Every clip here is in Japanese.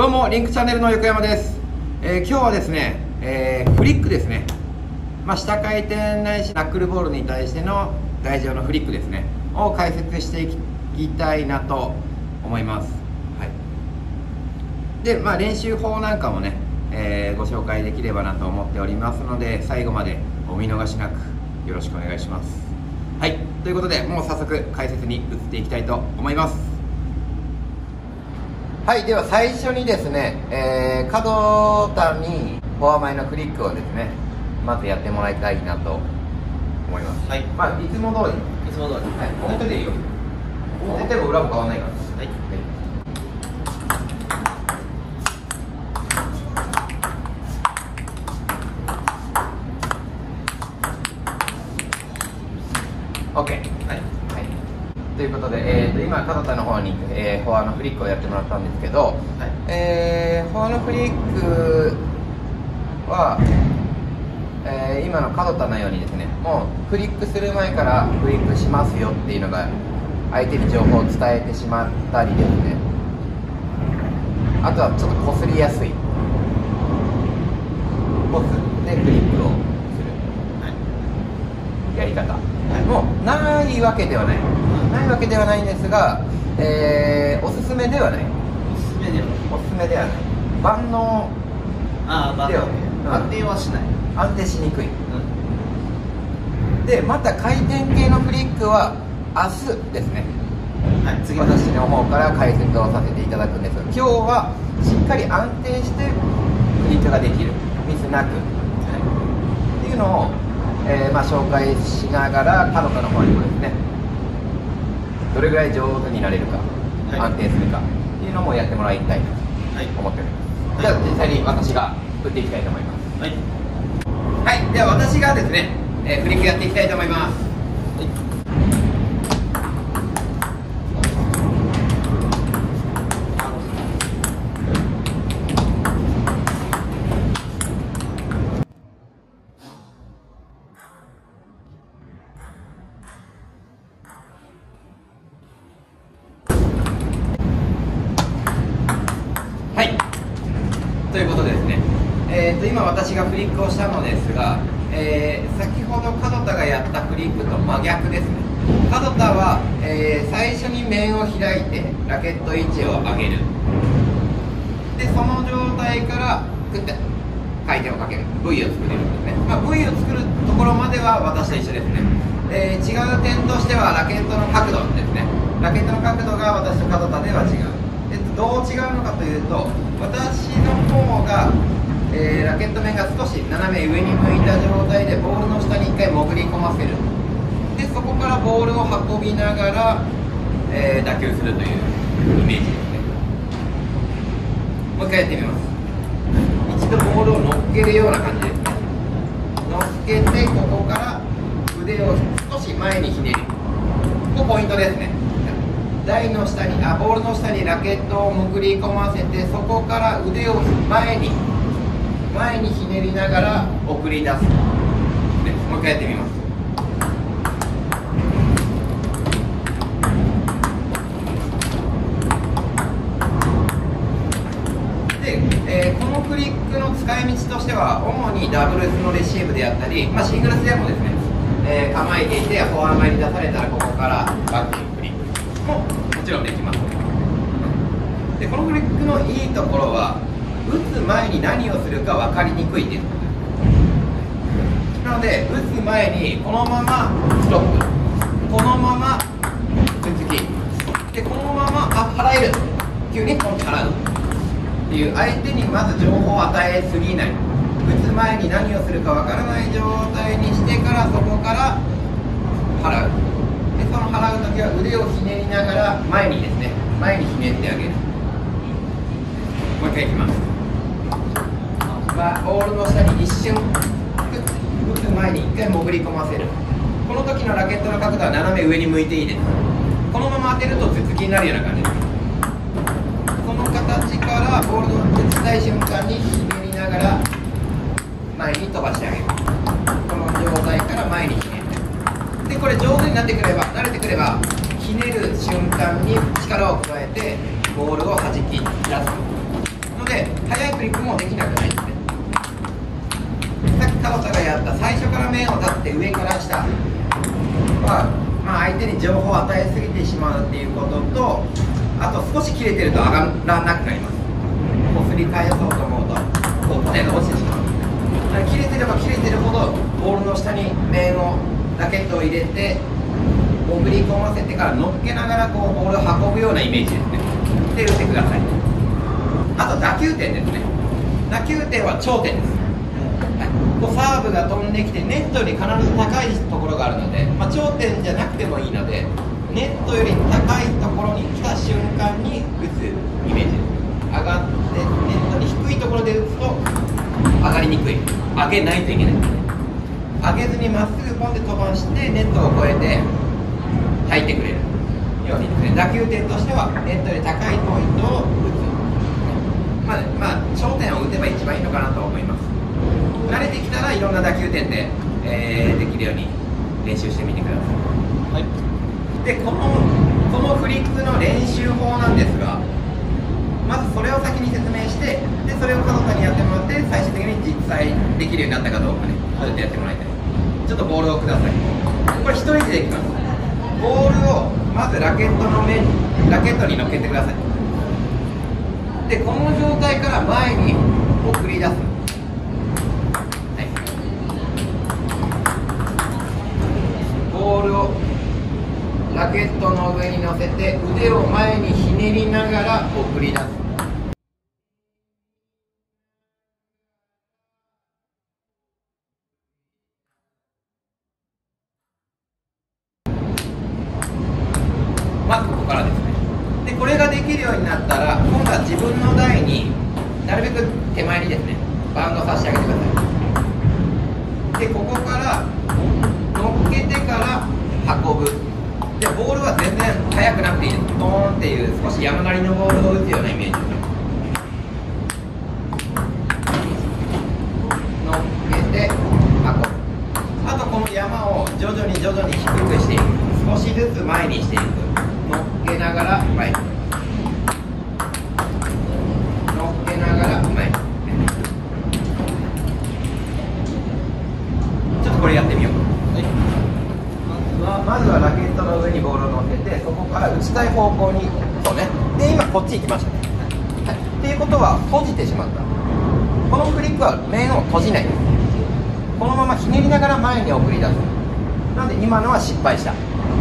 どうもリンクチャンネルの横山です、えー今日はですね、えーフリックですね、まあ、下回転ないしナックルボールに対しての台上のフリックですね。を解説していきたいなと思います、はい、で、まあ、練習法なんかもね、えーご紹介できればなと思っておりますので最後までお見逃しなくよろしくお願いします。はい。ということでもう早速解説に移っていきたいと思います。はいでは最初にですね、えー、角田にフォア前のフリックをですねまずやってもらいたいなと思います。はい。まあいつも通り。いつも通り。はい。表でいいよ。絶対裏も変わんないからはいオッケーはいはい、ということで、えー、と今角田の方に、えーフォアのフリックをやってもらったんですけど、はい。えーフォアのフリックは、えー今の角田のようにですねもうフリックする前からフリックしますよっていうのが相手に情報を伝えてしまったりですね。あとはちょっとこすりやすい。コスでフリックをする。はい。やり方、もうないわけではない、ないわけではないんですが、えーおすすめではない。おすすめではおすすめではない。万能。ああバではッ安定はしない。安定しにくい。うん。でまた回転系のフリックは明日ですね。はい次私の方から解説をさせていただくんですが今日はしっかり安定してフリックができる。ミスなく。っていうのを、えーまあ、紹介しながら彼女の方にもですねどれぐらい上手になれるか、はい。安定するかっていうのもやってもらいたいと思っております、はいじゃあ実際に私が打っていきたいと思います。はい。はい。では私がですね、えーフリックやっていきたいと思いますはいということでですね、えー、と今私がフリックをしたのですが、えー先ほど角田がやったフリックと真逆ですね。角田は、えー最初に面を開いてラケット位置を上げる。でその状態からグッて回転をかける。V を作れるんですね、まあ、V を作るところまでは私と一緒ですね、えー違う点としてはラケットの角度ですね。ラケットの角度が私と角田では違う。えっと、どう違うのかというと私の方が、えーラケット面が少し斜め上に向いた状態でボールの下に1回潜り込ませる。でそこからボールを運びながら、えー打球するというイメージですね。もう一回やってみます。一度ボールを乗っけるような感じですね。乗っけてここから腕を少し前にひねるここポイントですね。台の下にあボールの下にラケットを潜り込ませてそこから腕を前に前にひねりながら送り出す、ね、もう一回やってみます。で、えーこのフリックの使い道としては主にダブルスのレシーブであったり、まあ、シングルスでもですね、えー構えていてフォア前に出されたらここからバックにフリックももちろんできます。でこのフリックのいいところは打つ前に何をするか分かりにくいっていうことですなので打つ前にこのままストップ。このまま続き。でこのままあ払える。急にポンって払う。っていう相手にまず情報を与えすぎない。打つ前に何をするかわからない状態にしてからそこから払う。でその払う時は腕をひねりながら前にですね前にひねってあげる。もう一回いきます。まあボールの下に一瞬打つ前に一回潜り込ませる。この時のラケットの角度は斜め上に向いていいです。このまま当てると頭突きになるような感じです。この形からボールの打ちたい瞬間にひねりながら前に飛ばしてあげる。この状態から前にひねるでこれ上手になってくれば慣れてくればひねる瞬間に力を加えてボールを弾き出す。ので速いクリックもできなくないです。ねさっきカロタがやった最初から面を立って上から下。は、まあ、相手に情報を与えすぎてしまうっていうこととあと少し切れてると上がらなくなります。こすり返そうと思うとこう手が落ちてしまう。だから切れてれば切れてるほどボールの下に面をラケットを入れて送り込ませてから乗っけながらこうボールを運ぶようなイメージですね。で打ってください。あと打球点ですね。打球点は頂点です。こうサーブが飛んできてネットより必ず高いところがあるので、まあ、頂点じゃなくてもいいのでネットより高いところに来た瞬間に打つイメージです上がってネットに低いところで打つと上がりにくい。上げないといけない。上げずにまっすぐポンで飛ばしてネットを越えて入ってくれるようにですね。打球点としてはネットより高いポイントを打つ。まあ、まあ、頂点を打てば一番いいのかなと思います。慣れてきたらいろんな打球点で、えー、できるように練習してみてください、はい、でこのこのフリックの練習法なんですがまずそれを先に説明してでそれを加藤さんにやってもらって最終的に実際できるようになったかどうかねちょっとやってもらいたい。ちょっとボールをください。これ一人でできます。ボールをまずラケットの面ラケットに乗っけてください。でこの状態から前に送り出すラケットの上に乗せて腕を前にひねりながら送り出す。まあここからですね。でこれができるようになったら今度は自分の台になるべく手前にですねバウンドさせてあげてください。でここから乗っけてから運ぶ。でボールは全然速くなくていい。ですドーンっていう少し山なりのボールを打つようなイメージ。のっけて運ぶあとこの山を徐々に徐々に低くしていく少しずつ前にしていく乗っけながら前に乗っけながら前にちょっとこれやってみようまずはラケットの上にボールを乗せてそこから打ちたい方向にそうねで今こっち行きましたね、はい、っていうことは閉じてしまった。このクリックは面を閉じない。このままひねりながら前に送り出す。なんで今のは失敗した。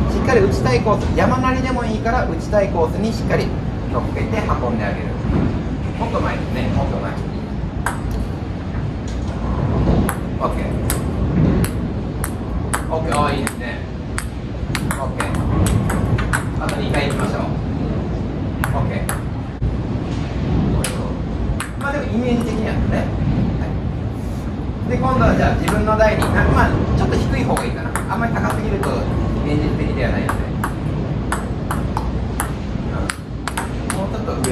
しっかり打ちたいコース山なりでもいいから打ちたいコースにしっかり乗っけて運んであげるもっと前ですねもっと前 OK OK ああいいですね OK あと2回いきましょう OK まあでもイメージ的にはね、はい、で今度はじゃあ自分の台になまあちょっと低い方がいいかなあんまり高すぎると現実的ではないので、うん、もうちょっとも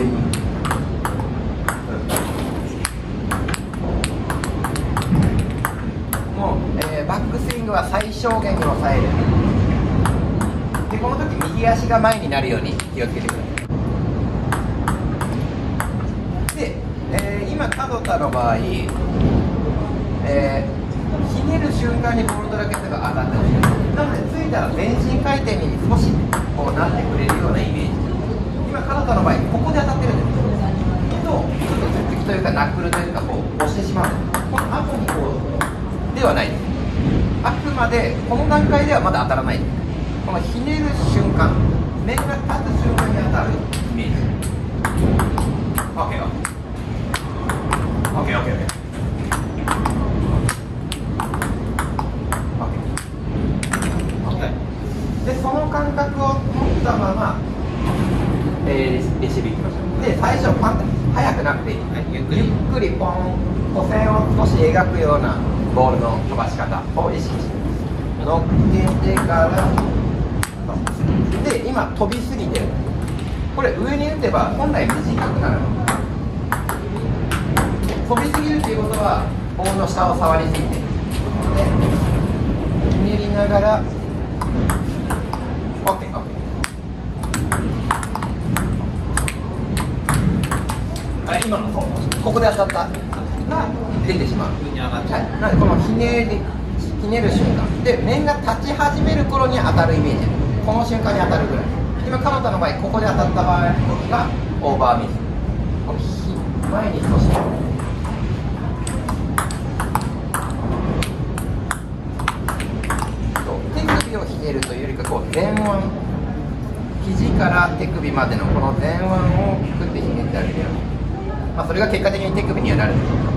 う、えー、バックスイングは最小限に抑える。でこの時右足が前になるように気をつけてください。で、今角田の場合、えー、ひねる瞬間にボールとラケットが当たってほしいなのでついたら全身回転に少しこうなってくれるようなイメージ今角田の場合ここで当たってるんですけどちょっと頭突きというかナックルというかこう押してしまう。この後にこうではない。あくまでこの段階ではまだ当たらない。このひねる瞬間。面が立つ瞬間に当たるイメージ。OKOKOKOK でその感覚を持ったまま、えー、レシーブいきましょう。で最初パンと速くなくていい、はい、ゆっくりゆっくりポン補線を少し描くようなボールの飛ばし方を意識して乗っけてからで今飛びすぎてるこれ上に打てば本来短くなる。飛びすぎるっていうことはボールの下を触りすぎて。るでひねりながら OKOK あ今のそうここで当たったが出てしまうはい、なのでこのひねりひねる瞬間で面が立ち始める頃に当たるイメージこの瞬間に当たるぐらい今鎌田の場合ここで当たった場合がオーバーミスこのひ前に少し手首をひねるというよりかこう前腕肘から手首までのこの前腕をグッてひねってあげるようにまあそれが結果的に手首にはなるんですけど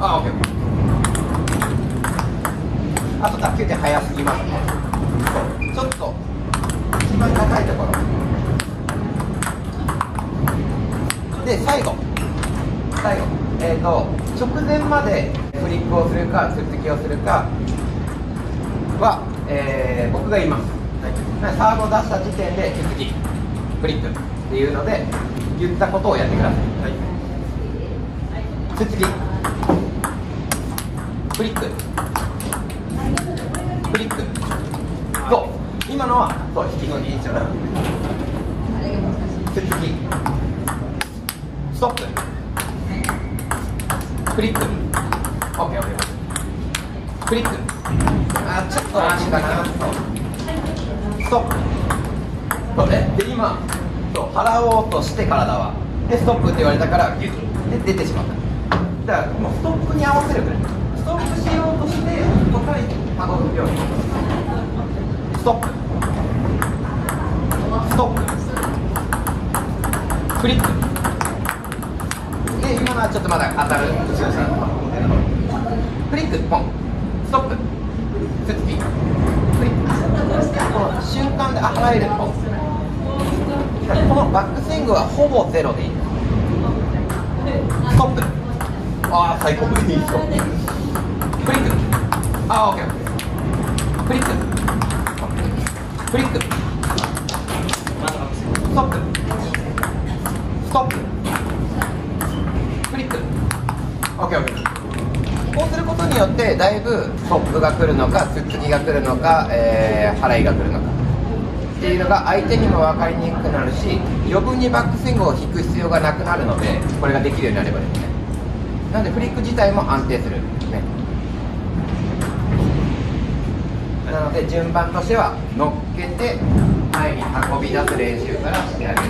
あ、オッケー。あと卓球って早すぎますね。ちょっと一番高いところ。で最後、最後、えっ、と直前までフリックをするかつっつきをするかは、えー僕が言います。はい、サーブを出した時点でつっつき、フリックっていうので言ったことをやってください。つっつき。フリック。フリック。そう今のはそう引きの認証だ。つっつきストップ。フリック。オッケーオッケーフリック。あちょっと。大きいかなストップ。そうね。で今そう払おうとして体は。でストップって言われたからギュッ。で出てしまった。だからもうストップに合わせるぐらい。ストップしようとしてここから運ぶようにストップ。ストップ。フリック。で今のはちょっとまだ当たる。フリックポンストップ。つっつきフリックこの瞬間であ払えるポンこのバックスイングはほぼゼロでいい。ストップ。ああ最高いいぞフリック。あーオッケー。フリック。フリック。ストップ。ストップ。フリック。オッケーオッケー。こうすることによってだいぶトップが来るのかつっつきが来るのか、えー払いが来るのか。っていうのが相手にも分かりにくくなるし余分にバックスイングを引く必要がなくなるのでこれができるようになればですね。なんでフリック自体も安定する。んですね。なので順番としては乗っけて前に運び出す練習からしてあげる。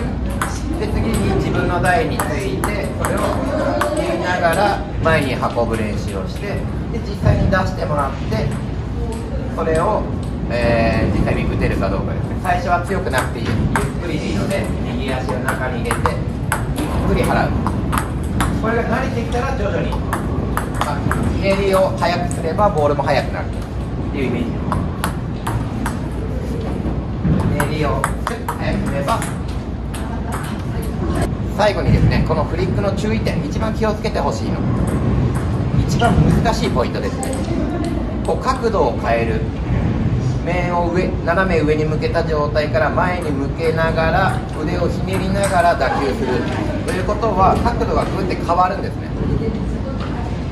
で次に自分の台についてそれを言いながら前に運ぶ練習をしてで実際に出してもらってそれを、えー実際に打てるかどうかですね。最初は強くなくていい。ゆっくりでいいので右足を中に入れてゆっくり払う。これが慣れてきたら徐々にまあひねりを速くすればボールも速くなるっていうイメージひねりを速くすれば最後にですねこのフリックの注意点一番気をつけてほしいの。一番難しいポイントですね。こう角度を変える。面を上斜め上に向けた状態から前に向けながら腕をひねりながら打球する。ということは角度がグって変わるんですね。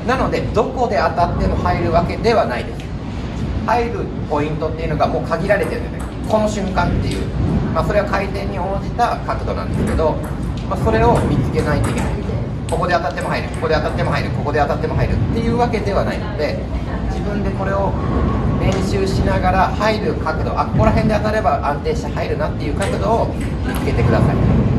なのでどこで当たっても入るわけではないです。入るポイントっていうのがもう限られてるんですね。この瞬間っていう、まあ、それは回転に応じた角度なんですけど、まあ、それを見つけないといけない。ここで当たっても入る。ここで当たっても入る。ここで当たっても入るっていうわけではないので自分でこれを練習しながら入る角度。あここら辺で当たれば安定して入るなっていう角度を見つけてください。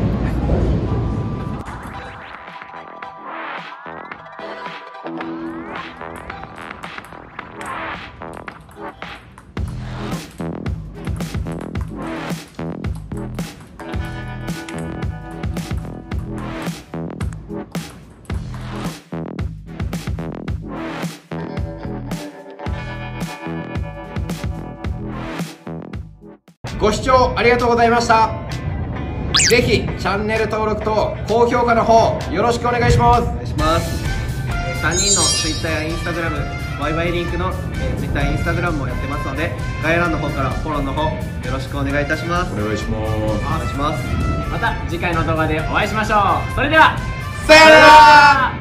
ご視聴ありがとうございました。ぜひチャンネル登録と高評価の方よろしくお願いします。お願いします、えー3人の Twitter や Instagram ワイワイリンクの、えー、Twitter や Instagram もやってますので概要欄の方からフォローの方よろしくお願いいたします。お願いします。お願いします。また次回の動画でお会いしましょう。それではさよなら